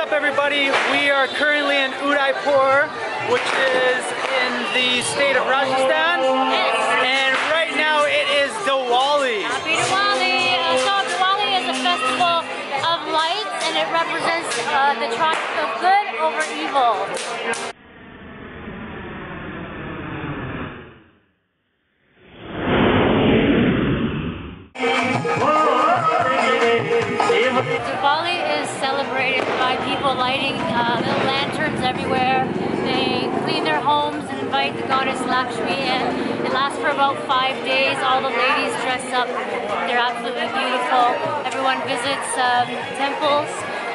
up everybody? We are currently in Udaipur, which is in the state of Rajasthan. And right now it is Diwali. Happy Diwali! So Diwali is a festival of lights and it represents uh, the triumph of good over evil. Lighting uh, little lanterns everywhere. They clean their homes and invite the goddess Lakshmi in. It lasts for about five days. All the ladies dress up. They're absolutely beautiful. Everyone visits um, temples.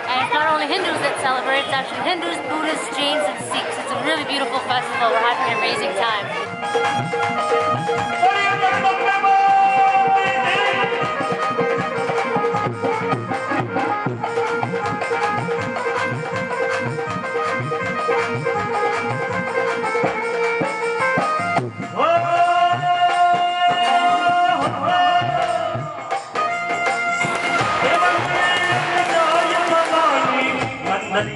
And it's not only Hindus that celebrate, it's actually Hindus, Buddhists, Jains, and Sikhs. It's a really beautiful festival. We're having an amazing time. Last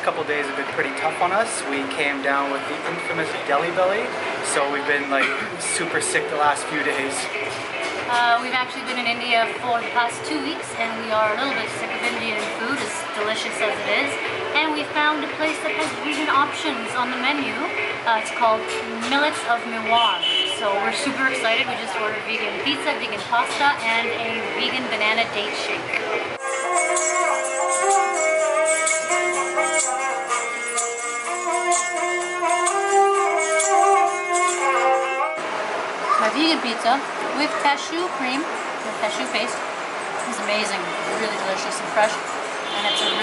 couple days have been pretty tough on us. We came down with the infamous Delhi belly, so we've been like super sick the last few days. Uh, we've actually been in India for the past two weeks and we are a little bit sick of Indian food, as delicious as it is. And we found a place that has vegan options on the menu. Uh, it's called Millets of Mewar. So we're super excited. We just ordered vegan pizza, vegan pasta, and a vegan banana date shake. My vegan pizza with cashew cream, or cashew paste, is amazing. Really delicious and fresh, and it's a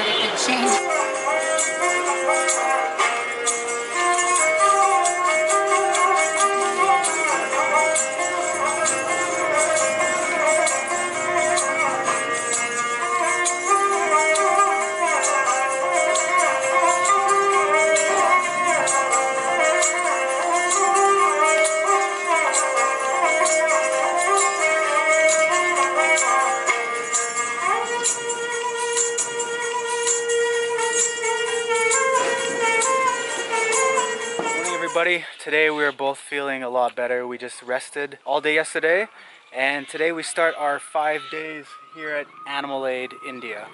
everybody. Today we are both feeling a lot better. We just rested all day yesterday, and today we start our five days here at Animal Aid India.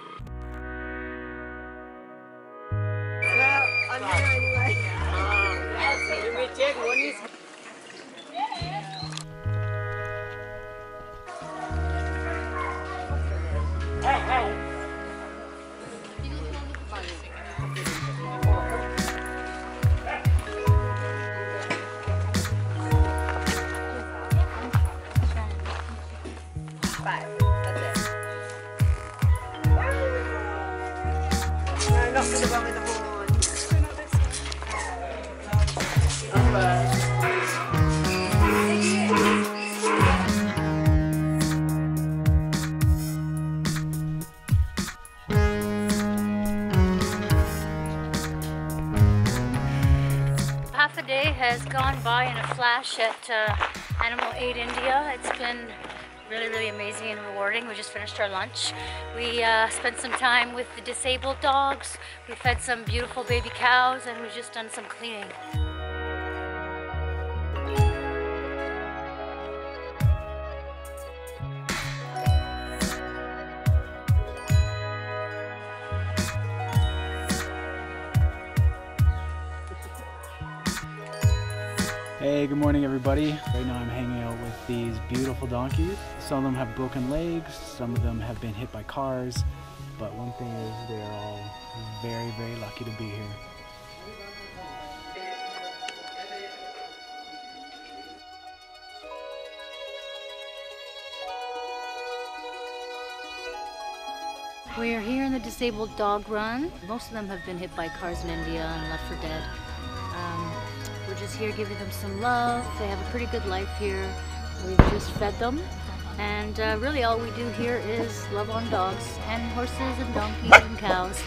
Half a day has gone by in a flash at uh, Animal Aid India. It's been really, really amazing and rewarding. We just finished our lunch. We uh, spent some time with the disabled dogs. We fed some beautiful baby cows, and we've just done some cleaning. Hey, good morning everybody. Right now I'm hanging out with these beautiful donkeys. Some of them have broken legs, some of them have been hit by cars, but one thing is they're all very, very lucky to be here. We are here in the disabled dog run. Most of them have been hit by cars in India and left for dead. Just here giving them some love. They have a pretty good life here. We've just fed them. And uh, really all we do here is love on dogs and horses and donkeys and cows.